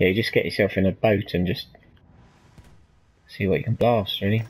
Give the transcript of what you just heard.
Yeah, you just get yourself in a boat and just see what you can blast, really.